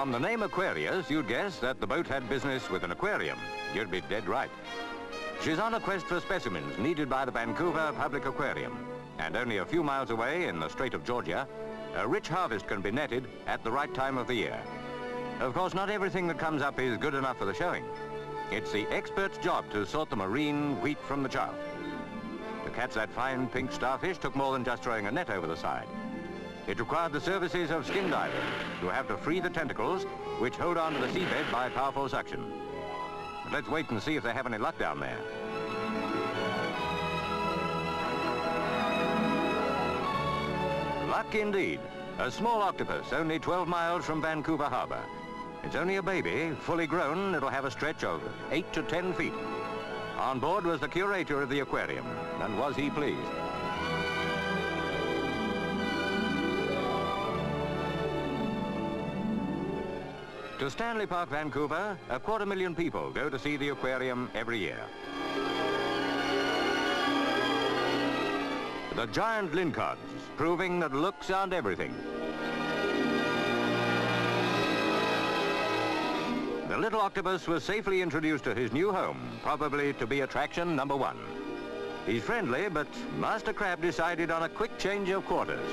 From the name Aquarius, you'd guess that the boat had business with an aquarium. You'd be dead right. She's on a quest for specimens needed by the Vancouver Public Aquarium. And only a few miles away in the Strait of Georgia, a rich harvest can be netted at the right time of the year. Of course, not everything that comes up is good enough for the showing. It's the expert's job to sort the marine wheat from the chaff. To catch that fine pink starfish took more than just throwing a net over the side. It required the services of skin divers who have to free the tentacles, which hold on to the seabed by powerful suction. But let's wait and see if they have any luck down there. Luck indeed. A small octopus, only 12 miles from Vancouver Harbor. It's only a baby, fully grown, it'll have a stretch of 8 to 10 feet. On board was the curator of the aquarium, and was he pleased? To Stanley Park, Vancouver, a quarter million people go to see the aquarium every year. The giant lingcods, proving that looks aren't everything. The little octopus was safely introduced to his new home, probably to be attraction number one. He's friendly, but Master Crab decided on a quick change of quarters.